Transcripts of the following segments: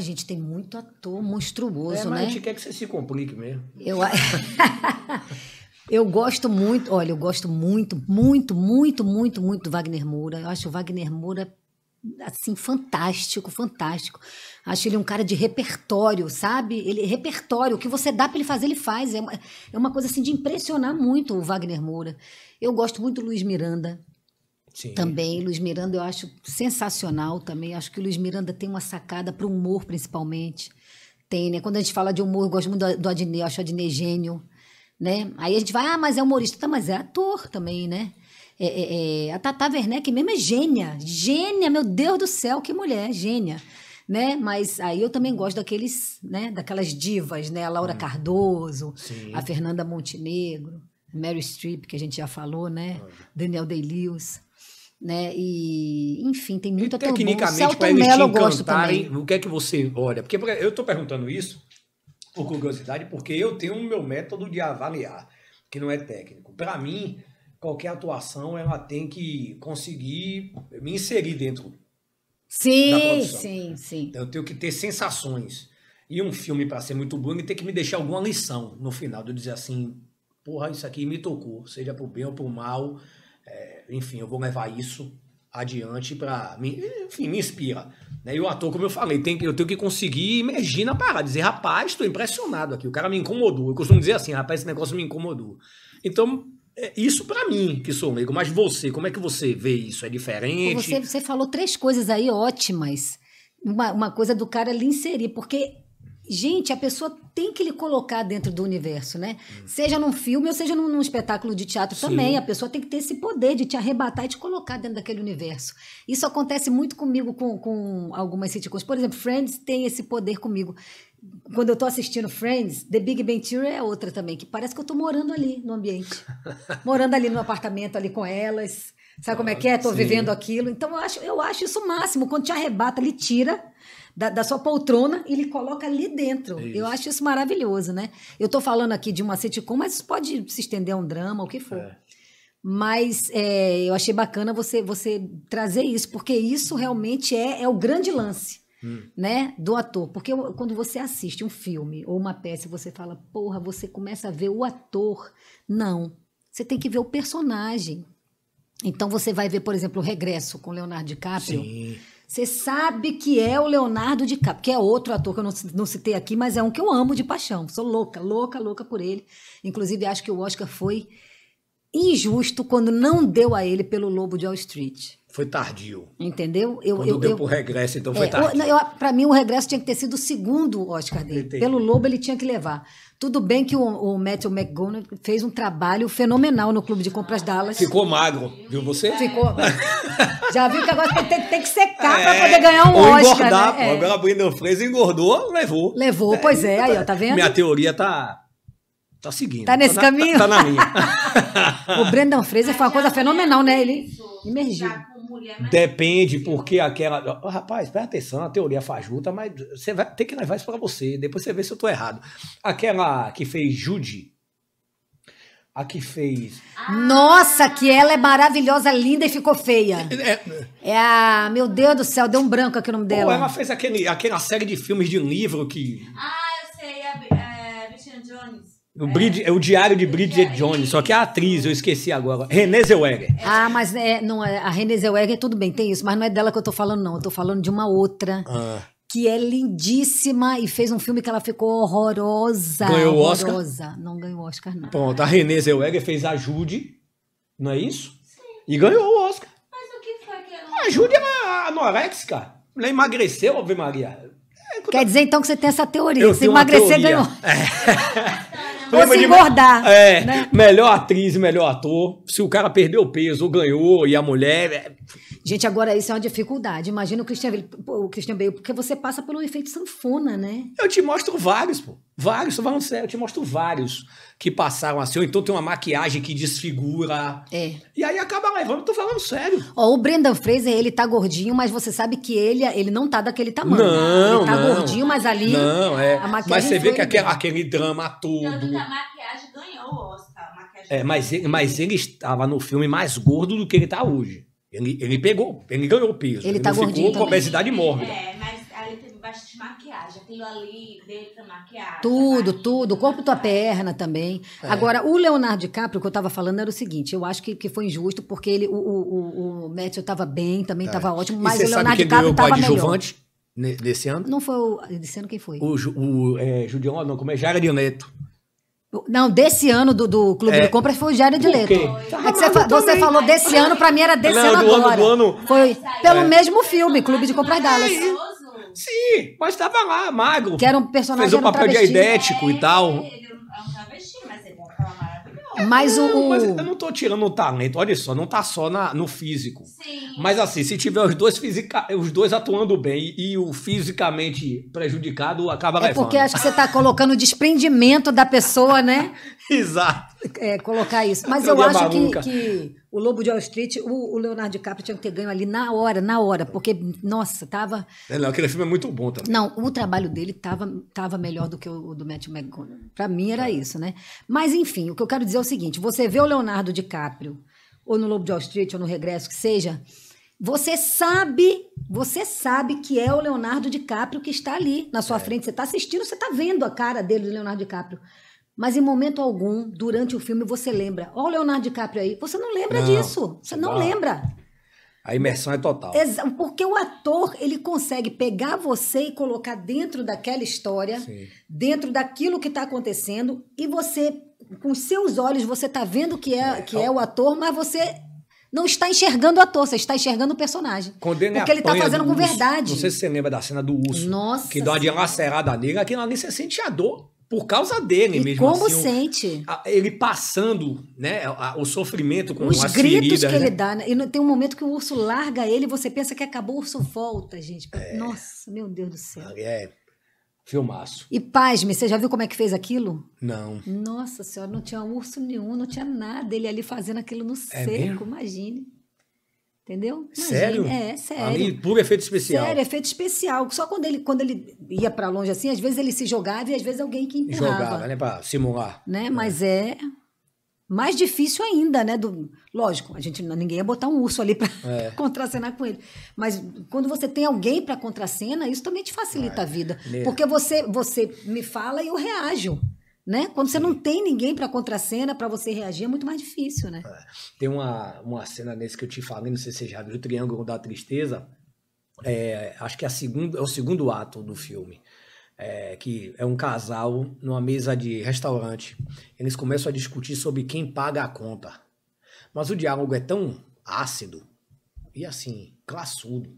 gente, tem muito ator monstruoso, É, mas né? a gente quer que você se complique mesmo. Eu, eu gosto muito, olha, eu gosto muito, muito, muito, muito, muito do Wagner Moura. Eu acho o Wagner Moura, assim, fantástico, fantástico. Acho ele um cara de repertório, sabe? Ele repertório, o que você dá para ele fazer, ele faz. É uma, é uma coisa assim de impressionar muito o Wagner Moura. Eu gosto muito do Luiz Miranda Sim. também. Luiz Miranda eu acho sensacional também. Acho que o Luiz Miranda tem uma sacada para o humor, principalmente. Tem, né? Quando a gente fala de humor, eu gosto muito do, do Adnei, eu acho o Adnei gênio, né? Aí a gente vai, ah, mas é humorista. Tá, mas é ator também, né? É, é, é, a Tata Werneck mesmo é gênia. Gênia, meu Deus do céu, que mulher, gênia. Né? Mas aí eu também gosto daqueles, né? Daquelas divas, né? A Laura Cardoso, Sim. a Fernanda Montenegro, Mary Streep, que a gente já falou, né? Daniel Day-Lewis, né? E, enfim, tem E ator bom. tecnicamente, para eles te encantarem, o que é que você olha? Porque eu tô perguntando isso por curiosidade, porque eu tenho o meu método de avaliar, que não é técnico. Para mim, qualquer atuação ela tem que conseguir me inserir dentro. da Sim, sim, sim. Eu tenho que ter sensações. E um filme, para ser muito bom, ele tem que me deixar alguma lição no final, de eu dizer assim, porra, isso aqui me tocou, seja pro bem ou pro mal. É, enfim, eu vou levar isso adiante para me, enfim, me inspira. Né? E o ator, como eu falei, tem, eu tenho que conseguir emergir na parada, dizer, rapaz, estou impressionado aqui, o cara me incomodou. Eu costumo dizer assim, rapaz, esse negócio me incomodou. Então, é isso para mim, que sou leigo, mas você, como é que você vê isso? É diferente? Você, você falou três coisas aí ótimas. Uma, uma coisa do cara lhe inserir, porque, gente, a pessoa tem que lhe colocar dentro do universo, né? Seja num filme ou seja num, num espetáculo de teatro Sim. também. A pessoa tem que ter esse poder de te arrebatar e te colocar dentro daquele universo. Isso acontece muito comigo com, com algumas sitcoms. Por exemplo, Friends tem esse poder comigo. Quando eu tô assistindo Friends, The Big Bang Theory é outra também, que parece que eu tô morando ali no ambiente. morando ali no apartamento ali com elas. Sabe como é que é? Tô Sim. vivendo aquilo. Então eu acho, eu acho isso o máximo. Quando te arrebata, ele tira da, da sua poltrona e ele coloca ali dentro. Isso. Eu acho isso maravilhoso, né? Eu tô falando aqui de uma sitcom, mas isso pode se estender a um drama, o que for. É. Mas é, eu achei bacana você, você trazer isso, porque isso realmente é, é o grande lance Hum. né, do ator. Porque quando você assiste um filme ou uma peça e você fala, porra, você começa a ver o ator. Não. Você tem que ver o personagem. Então você vai ver, por exemplo, o Regresso com Leonardo DiCaprio. Sim. Você sabe que é o Leonardo DiCaprio, que é outro ator que eu não, não citei aqui, mas é um que eu amo de paixão. Sou louca, louca, louca por ele. Inclusive, acho que o Oscar foi injusto quando não deu a ele pelo Lobo de Wall Street. Foi tardio. Entendeu? Eu, Quando eu, deu eu- pro regresso, então foi é, tardio. pra mim, o regresso tinha que ter sido o segundo Oscar dele. Entendi. Pelo Lobo, ele tinha que levar. Tudo bem que o, o Matthew McGonagall fez um trabalho fenomenal no Clube de Compras Dallas. Ficou magro, viu você? Ficou. Já viu que agora tem, tem que secar pra poder ganhar um É. Ou Oscar, engordar, né? pô. É. Agora a Brenda Fraser engordou, levou. Levou, pois é. Aí, ó, tá vendo? Minha teoria tá, tá seguindo. Tá nesse na- caminho? Tá, na linha. O Brendan Fraser foi uma coisa fenomenal, né? Ele mais- Depende, porque aquela. Ó, rapaz, presta atenção, a teoria fajuta, mas você vai ter que levar isso pra você. Depois você vê se eu tô errado. Aquela que fez Judy. A que fez. Nossa, que ela é maravilhosa, linda e ficou feia. É, É a. Meu Deus do céu, deu um branco aqui o nome pô, dela. ela fez aquele, aquela série de filmes de um livro que. Ah, O, Brid, é o Diário de Bridget Jones, só que a atriz, eu esqueci agora. Renée Zellweger. Ah, mas é, não é, a Renée Zellweger, tudo bem, tem isso, mas não é dela que eu tô falando, não. Eu tô falando de uma outra Ah, que é lindíssima e fez um filme que ela ficou horrorosa. Ganhou o Oscar? horrorosa. Não ganhou Oscar, não. pronto, a Renée Zellweger fez a Judy, não é isso? E ganhou o Oscar. Mas o que foi que ela... A Judy é anorexica. Ela emagreceu, Ave Maria. Quer dizer, então, que você tem essa teoria. Eu se tenho uma emagrecer, teoria. ganhou. Ou Lembra se de- engordar. É, né? melhor atriz e melhor ator. Se o cara perdeu peso ou ganhou e a mulher. é, Gente, agora isso é uma dificuldade. Imagina o Christian Bale, pô, o Christian Bale, porque você passa pelo efeito sanfona, né? Eu te mostro vários, pô. Vários, tô falando sério, eu te mostro vários que passaram assim. Ou então tem uma maquiagem que desfigura. É. E aí acaba levando, tô falando sério. Ó, o Brendan Fraser, ele tá gordinho, mas você sabe que ele, ele não tá daquele tamanho. Não, Ele tá não. gordinho, mas ali. Não, é. a maquiagem Mas você vê que aquele, aquele drama Tanto todo. que a maquiagem ganhou o Oscar. A maquiagem É, mas ele, mas ele estava no filme mais gordo do que ele tá hoje. Ele, ele pegou, ele ganhou peso. Ele tá não ficou gordinho com também. obesidade mórbida. É, mas aí teve bastante maquiagem. Aquilo ali dele maquiagem. Tudo, barriga, tudo. O corpo tua perna também. É. Agora, o Leonardo DiCaprio, o que eu tava falando era o seguinte: eu acho que, que foi injusto, porque ele, o, o, o, o Matthew tava bem, também tava ótimo, É. E mas o Leonardo DiCaprio o tava melhor. coadjuvante ne- desse ano? Não foi o. Desse ano quem foi? O, o é, Julião, não, como é? Jared Leto. Não, desse ano do, do Clube É. de Compras foi o Jared Por Leto. É que você, fa- você falou desse ano, pra mim era desse Não, ano do ano- agora. do ano- Foi pelo aí- mesmo filme, Clube de Compras Dallas. Maravilhoso. Sim, mas tava lá, magro. Que era um personagem. Fez um papel de travesti. aidético e tal. Ele é um travesti, mas ele. Mas o. Não, mas eu não tô tirando o talento, olha só, não tá só na, no físico. Sim. Mas assim, se tiver os dois, fisica, os dois atuando bem e, o fisicamente prejudicado, acaba É levando. porque acho que você tá colocando o desprendimento da pessoa, né? Exato. é, colocar isso. Mas Eu eu ia acho que, que o Lobo de Wall Street, o, o Leonardo DiCaprio tinha que ter ganho ali na hora, na hora, porque, nossa, tava. É, não, aquele filme é muito bom também. Não, o trabalho dele tava, tava melhor do que o, o do Matthew McConaughey. Pra mim era isso, né? Mas, enfim, o que eu quero dizer é o seguinte: você vê o Leonardo DiCaprio, ou no Lobo de Wall Street, ou no Regresso, que seja. Você sabe, você sabe que é o Leonardo DiCaprio que está ali na sua frente. Você está assistindo, você está vendo a cara dele, do Leonardo DiCaprio. Mas em momento algum, durante o filme, você lembra. Olha o Leonardo DiCaprio aí. Você não lembra Não, disso. Você não não. lembra. A imersão é total. Exa- Porque o ator, ele consegue pegar você e colocar dentro daquela história, Sim. dentro daquilo que está acontecendo, e você, com seus olhos, você está vendo que é, que é o ator, mas você não está enxergando o ator, você está enxergando o personagem. Quando ele Porque ele está fazendo do com urso, verdade. Não sei se você lembra da cena do urso. Nossa Que dá uma dilacerada nele, aquilo ali você sente a dor por causa dele E mesmo. como assim, sente? ele passando, né, a- o sofrimento com Os as gritos feridas, que ele né? dá. né? E tem um momento que o urso larga ele e você pensa que acabou, o urso volta, gente. É. Nossa, meu Deus do céu. É, filmaço. E pasme, você já viu como é que fez aquilo? Não. Nossa senhora, não tinha urso nenhum, não tinha nada. Ele ali fazendo aquilo no É seco, mesmo? imagine. Entendeu? Imagine. Sério? É, sério. Ali, por efeito especial. Sério, efeito especial. Só quando ele, quando ele ia pra longe assim, às vezes ele se jogava e às vezes alguém que empurrava. Jogava, né, pra simular. né? Mas é mais difícil ainda, né? Do, lógico, a gente ninguém ia botar um urso ali para É. contracenar com ele. Mas quando você tem alguém para contracena, isso também te facilita a vida, né? porque você você me fala e eu reajo, né? Quando você não tem ninguém para contracena para você reagir é muito mais difícil, né? Tem uma, uma cena nesse que eu te falei, não sei se você já viu, o Triângulo da Tristeza. É, acho que é, a segunda, é o segundo ato do filme. É, que é um casal numa mesa de restaurante. Eles começam a discutir sobre quem paga a conta. Mas o diálogo é tão ácido e assim, classudo.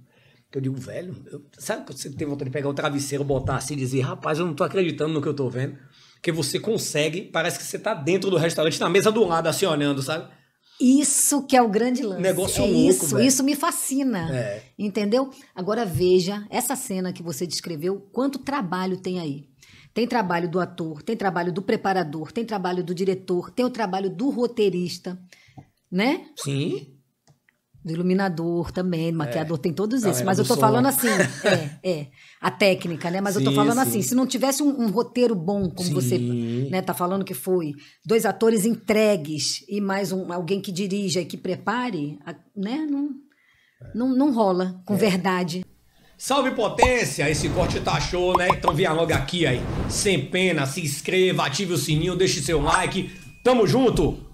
Que eu digo, velho, eu- sabe que você tem vontade de pegar o travesseiro, botar assim e dizer, rapaz, eu não tô acreditando no que eu tô vendo. Que você consegue, parece que você tá dentro do restaurante, na mesa do lado, assim, olhando, sabe? Isso que é o grande lance. Negócio é louco, isso, isso me fascina. É. Entendeu? Agora veja essa cena que você descreveu, quanto trabalho tem aí. Tem trabalho do ator, tem trabalho do preparador, tem trabalho do diretor, tem o trabalho do roteirista, né? Sim. Do iluminador também, do maquiador, tem todos esses. Galera Mas eu tô som. falando assim, é, é, a técnica, né? Mas eu tô Sim, falando sim. assim, se não tivesse um, um roteiro bom, como Sim. você né, tá falando que foi, dois atores entregues e mais um, alguém que dirija e que prepare, a- né? Não, não, não rola É. com verdade. Salve potência! Esse corte tá show, né? Então venha logo aqui aí. Sem pena, se inscreva, ative o sininho, deixe seu like. Tamo junto!